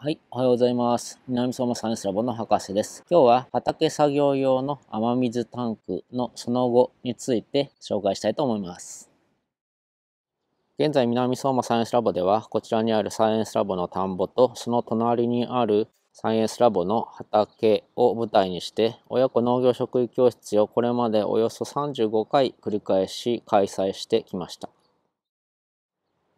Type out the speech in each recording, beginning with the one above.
はい、おはようございます。南相馬サイエンスラボの博士です。今日は畑作業用の雨水タンクのその後について紹介したいと思います。現在、南相馬サイエンスラボでは、こちらにあるサイエンスラボの田んぼと、その隣にあるサイエンスラボの畑を舞台にして、親子農業職域教室をこれまでおよそ35回繰り返し開催してきました。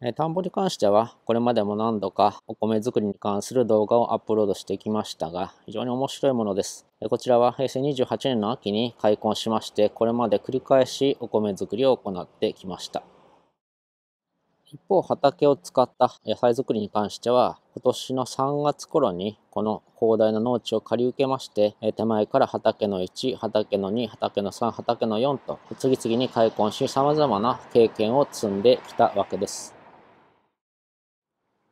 え田んぼに関しては、これまでも何度かお米作りに関する動画をアップロードしてきましたが、非常に面白いものです。こちらは平成28年の秋に開墾しまして、これまで繰り返しお米作りを行ってきました。一方、畑を使った野菜作りに関しては、今年の3月頃にこの広大な農地を借り受けまして、手前から畑の1、畑の2、畑の3、畑の4と次々に開墾し様々な経験を積んできたわけです。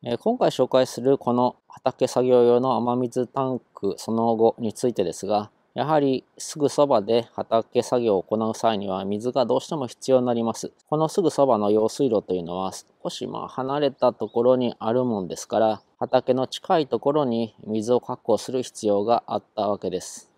今回紹介するこの畑作業用の雨水タンクその後についてですが、やはりすぐそばで畑作業を行う際には水がどうしても必要になります。このすぐそばの用水路というのは少しまあ離れたところにあるもんですから、畑の近いところに水を確保する必要があったわけです。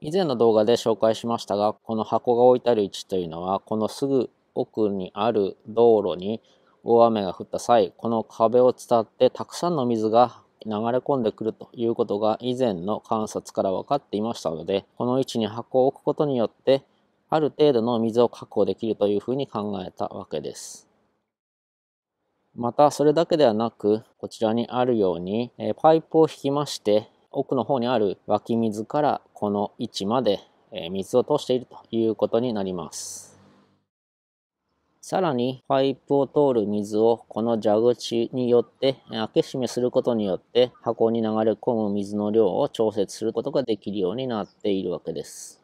以前の動画で紹介しましたが、この箱が置いてある位置というのは、このすぐ奥にある道路に大雨が降った際、この壁を伝ってたくさんの水が流れ込んでくるということが以前の観察から分かっていましたので、この位置に箱を置くことによって、ある程度の水を確保できるというふうに考えたわけです。また、それだけではなく、こちらにあるように、パイプを引きまして、奥の方にある湧き水からこの位置まで水を通しているということになります。さらに、パイプを通る水をこの蛇口によって開け閉めすることによって箱に流れ込む水の量を調節することができるようになっているわけです。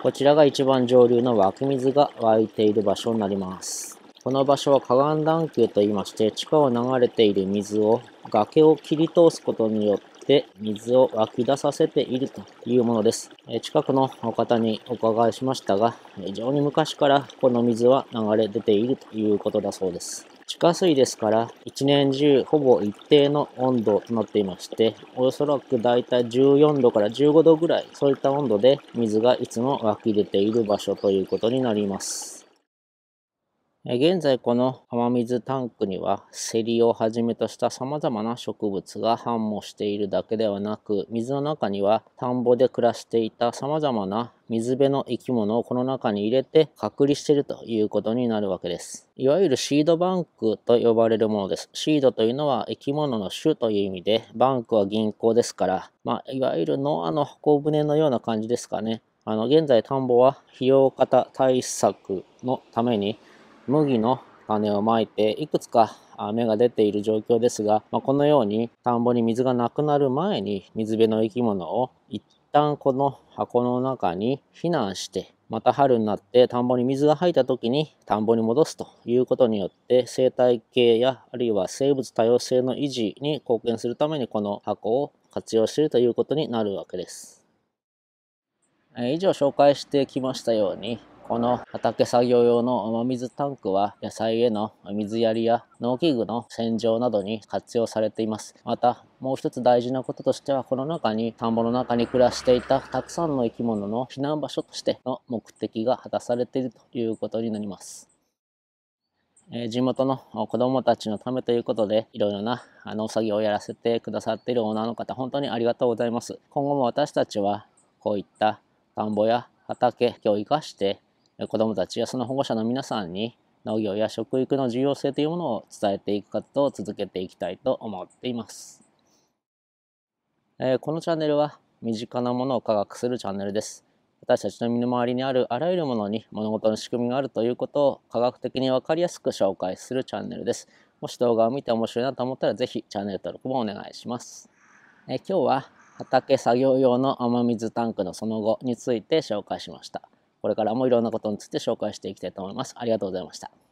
こちらが一番上流の湧き水が湧いている場所になります。この場所は河岸段丘といいまして、地下を流れている水を崖を切り通すことによっで水を湧き出させているというものです。近くの方にお伺いしましたが、非常に昔からこの水は流れ出ているということだそうです。地下水ですから一年中ほぼ一定の温度となっていまして、おそらくだいたい14度から15度ぐらい、そういった温度で水がいつも湧き出ている場所ということになります。現在この雨水タンクにはセリをはじめとした様々な植物が繁茂しているだけではなく水の中には田んぼで暮らしていた様々な水辺の生き物をこの中に入れて隔離しているということになるわけです。いわゆるシードバンクと呼ばれるものです。シードというのは生き物の種という意味で、バンクは銀行ですから、まあ、いわゆるノアの箱舟のような感じですかね。あの、現在田んぼは費用型対策のために麦の種をまいていくつか芽が出ている状況ですが、まあ、このように田んぼに水がなくなる前に水辺の生き物を一旦この箱の中に避難してまた春になって田んぼに水が入った時に田んぼに戻すということによって生態系やあるいは生物多様性の維持に貢献するためにこの箱を活用しているということになるわけです。以上紹介してきましたようにこの畑作業用の雨水タンクは野菜への水やりや農機具の洗浄などに活用されています。また、もう一つ大事なこととしては、この中に、田んぼの中に暮らしていたたくさんの生き物の避難場所としての目的が果たされているということになります。え地元の子供たちのためということで、いろいろな農作業をやらせてくださっているオーナーの方、本当にありがとうございます。今後も私たちは、こういった田んぼや畑を生かして、子どもたちやその保護者の皆さんに農業や食育の重要性というものを伝えていく活動を続けていきたいと思っています。えー、このチャンネルは身近なものを科学するチャンネルです。私たちの身の回りにあるあらゆるものに物事の仕組みがあるということを科学的にわかりやすく紹介するチャンネルです。もし動画を見て面白いなと思ったらぜひチャンネル登録もお願いします。えー、今日は畑作業用の雨水タンクのその後について紹介しました。これからもいろんなことについて紹介していきたいと思います。ありがとうございました。